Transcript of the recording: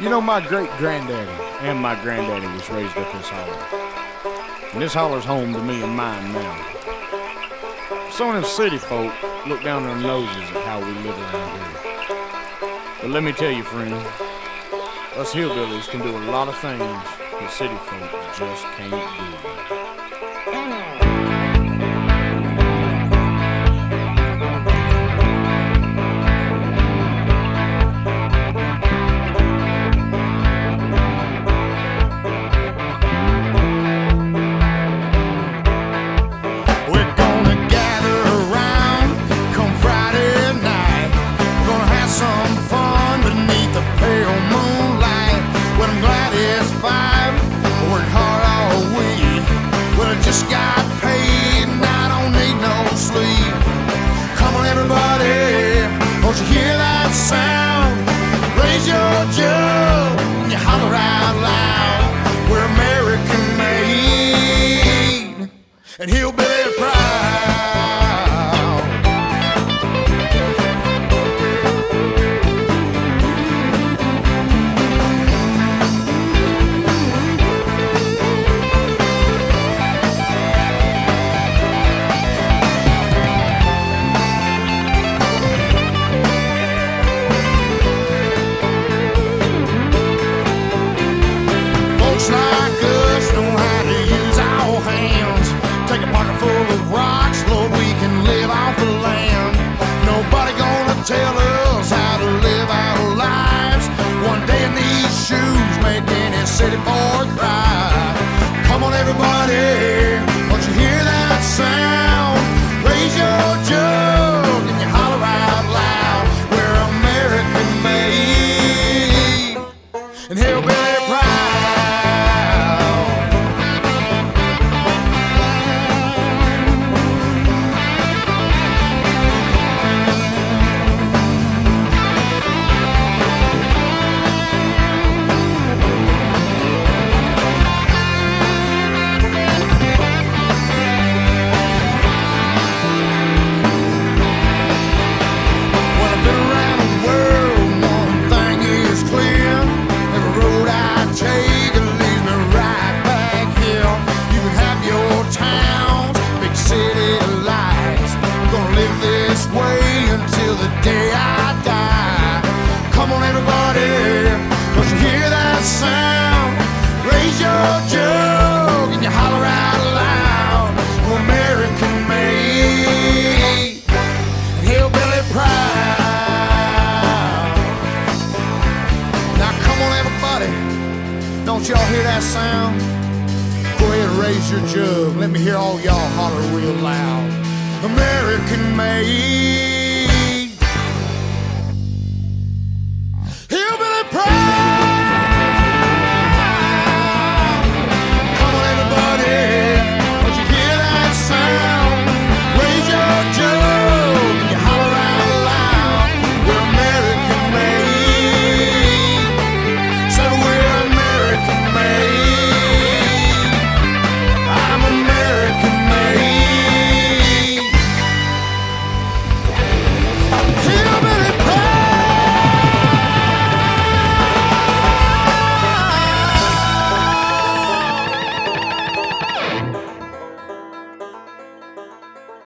You know, my great granddaddy and my granddaddy was raised up this holler. And this holler's home to me and mine now. Some of them city folk look down their noses at how we live around here. But let me tell you, friend, us hillbillies can do a lot of things that city folk just can't do. And hillbilly proud. Full of rocks, Lord, we can live off the land. Nobody gonna tell us how to live our lives. One day in these shoes make any city boy cry. Come on, everybody, don't you hear that sound? Raise your jug and you holler out loud. We're American made and hillbilly don't y'all hear that sound? Go ahead and raise your jug. Let me hear all y'all holler real loud. American made.